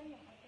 쌤이